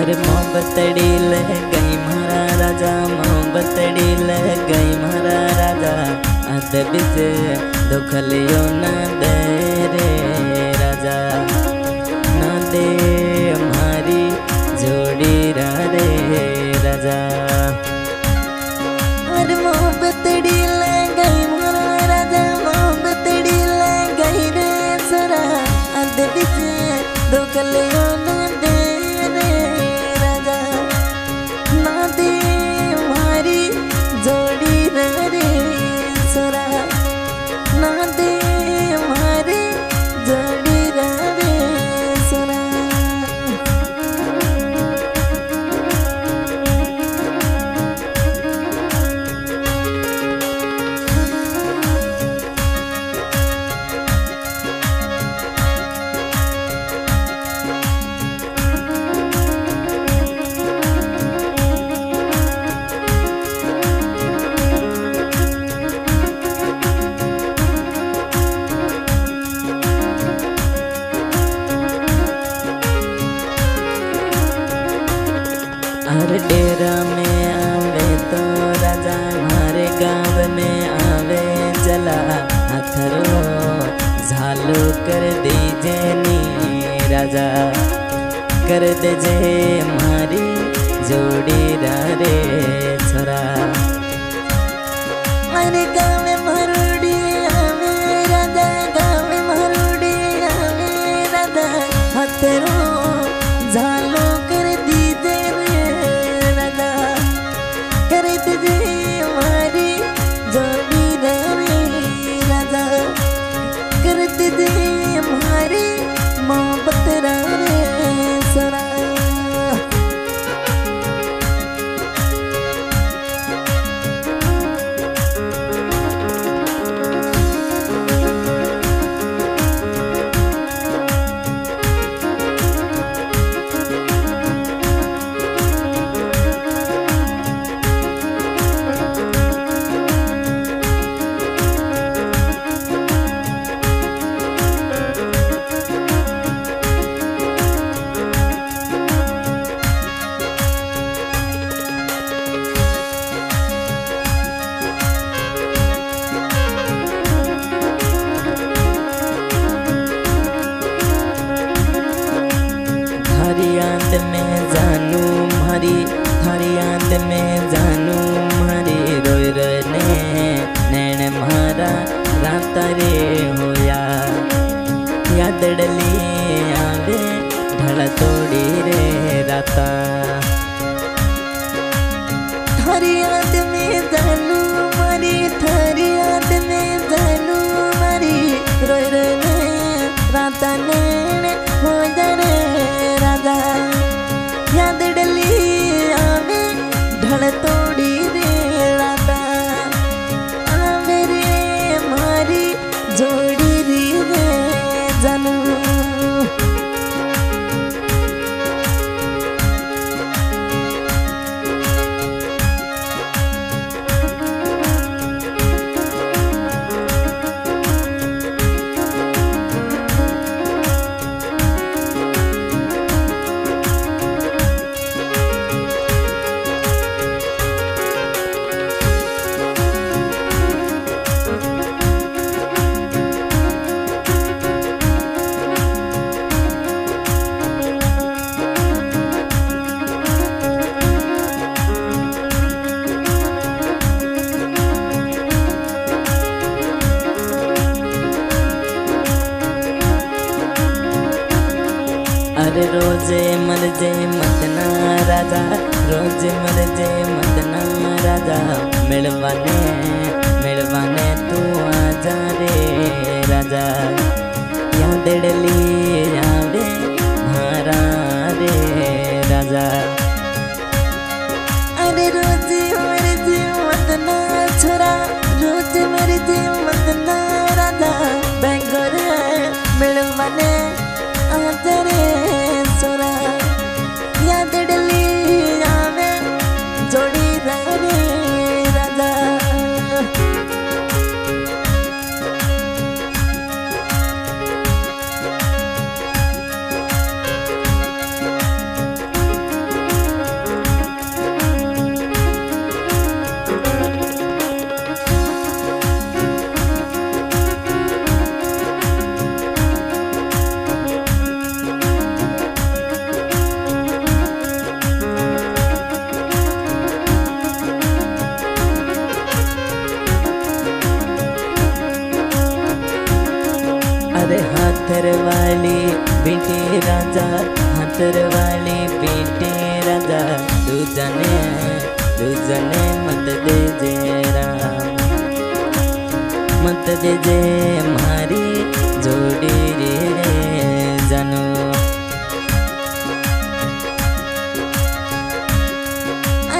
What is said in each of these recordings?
हर मोहब्बत डील गई मारा राजा मोहब्बत डील गई मारा राजा अदब से दुख लियो ना दे रे राजा। ना दे हमारी जोड़ी रे राजा। हर मोहब्बत राजा। कर दे जे हमारी जोड़ी रे छोरा। मन गावे तोड़ी रे राता रोज़े मर जे मदना राजा रोज़े मर जे मदना राजा मिलवाने मिलवाने तू आ जा रे राजा यहाँ डली मत दीजिए राम। मत दीजिए हमारी जोड़ी रे जनो।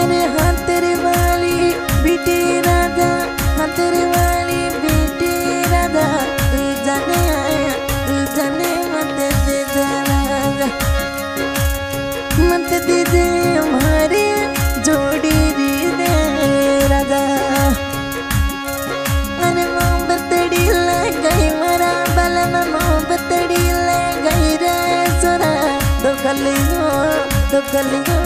अरे हाँ तेरे वाली बीटी राजा हाँ तेरे वाली ಕಲಿಯೋ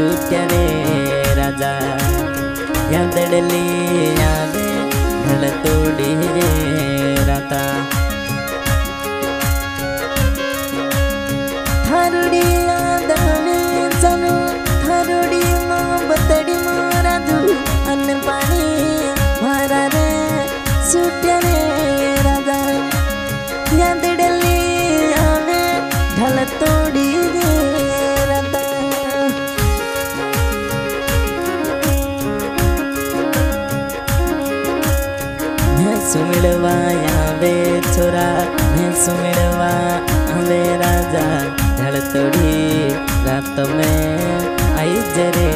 छूटवे राजा यादड़ली सुमिरवा यावे छोरा ने सुमिरवा हमें राजा धड़ तोड़ी रात में आई जरे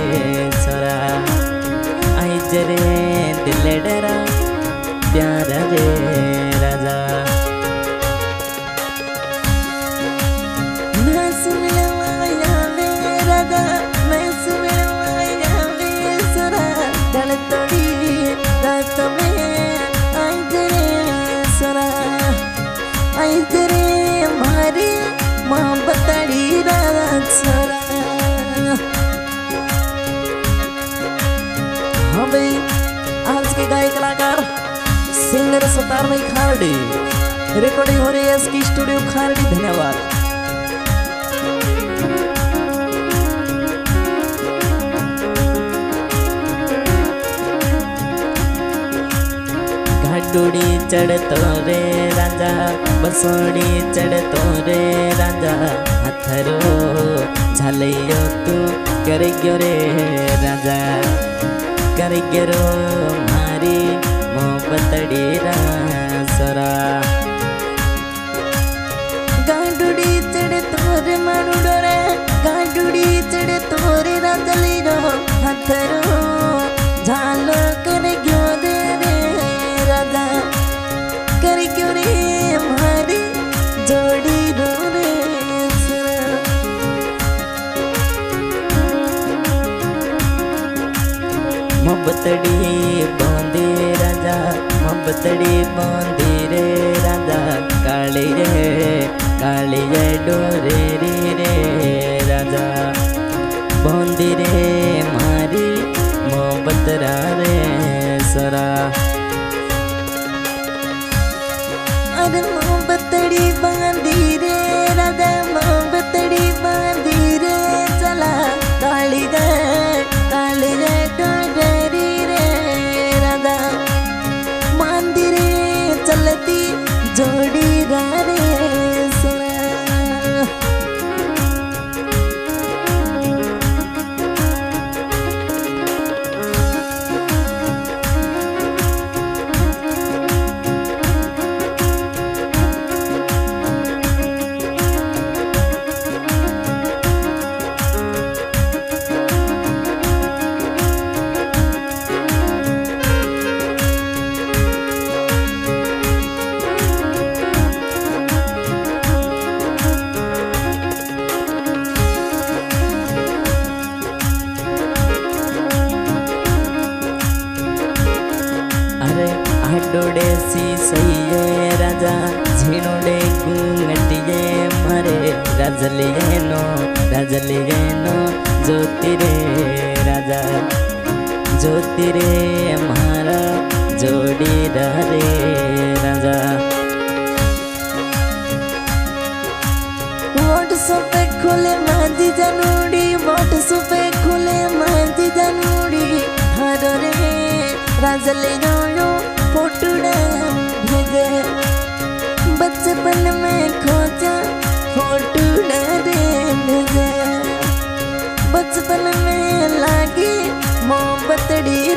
नंबर सतारवी खारडी. रिकॉर्डिंग हो रही है इसकी स्टूडियो खारडी, धन्यवाद. घाटूड़ी चढ़तो रे राजा, बसोड़ी चढ़तो रे राजा. हथरो झलियो तू कर रे राजा. कर गयो पतड़ी बांधी रे राधा काली रे काली रे डोरे रे रे राधा बांधी मारी मोहब्बत रे सरा जोड़े घूंघटिए भरे, रजलिए नो रजलिए नो, ज्योति रे राजा। ज्योति रे हमारा, जोड़ी रे राजा। व्हाट्सअप पे खुले माधी जनूड़ी व्हाट्सअप पे खुले माधी जनूड़ी। हर रे राजले खोजा फोटोड़ा रे भेजे बचपन में लागी मोहब्बत डी